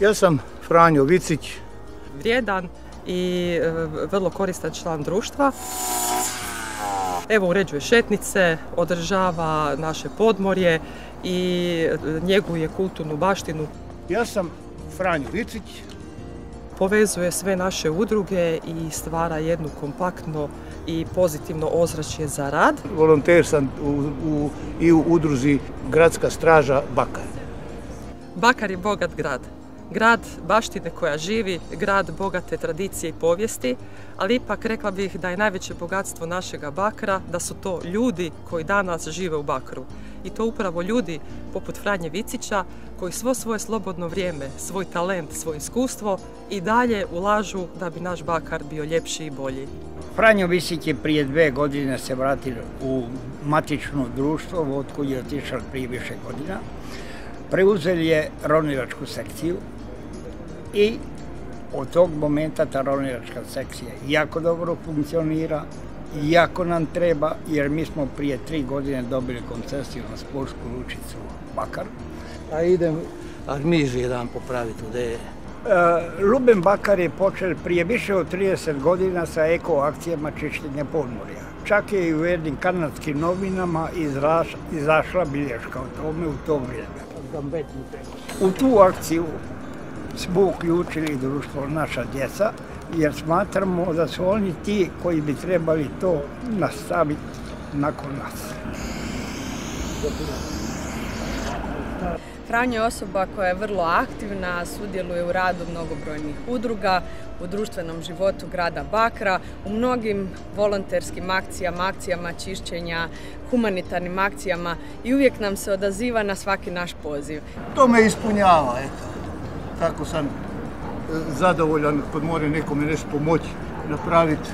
Ja sam Franjo Vicić. Vrijedan i e, vrlo koristan član društva. Evo uređuje šetnice, održava naše podmorje i njeguje kulturnu baštinu. Ja sam Franjo Vicić. Povezuje sve naše udruge i stvara jednu kompaktno i pozitivno ozračje za rad. Volonter sam u, i u udruzi Gradska straža Bakar. Bakar je bogat grad. Grad baštine koja živi, grad bogate tradicije i povijesti, ali ipak rekla bih da je najveće bogatstvo našega Bakra da su to ljudi koji danas žive u Bakru. I to upravo ljudi poput Franje Vicića koji svo svoje slobodno vrijeme, svoj talent, svoje iskustvo i dalje ulažu da bi naš Bakar bio ljepši i bolji. Franjo Visić je prije dve godine se vratio u matično društvo, od koji je otišao prije više godina. Preuzeli je roniračku sekciju i od tog momenta ta roniračka sekcija jako dobro funkcionira, jako nam treba, jer mi smo prije tri godine dobili koncesiju na sportsku lučicu Bakar. A idem armiž jedan popraviti u je. Luben Bakar je počeo prije više od 30 godina sa eko akcijama čišćenja podmorja. Čak je i u jednim kanadskim novinama izašla bilješka o tome u to vrijeme. U tu akciju smo uključili društvo naša djeca, jer smatramo da su oni ti koji bi trebali to nastaviti nakon nas. Franjo je osoba koja je vrlo aktivna, sudjeluje u radu mnogobrojnih udruga, u društvenom životu grada Bakra, u mnogim volonterskim akcijama, akcijama čišćenja, humanitarnim akcijama i uvijek nam se odaziva na svaki naš poziv. To me ispunjava, eto. Tako sam e, zadovoljan kad mora nekome nešto pomoći napraviti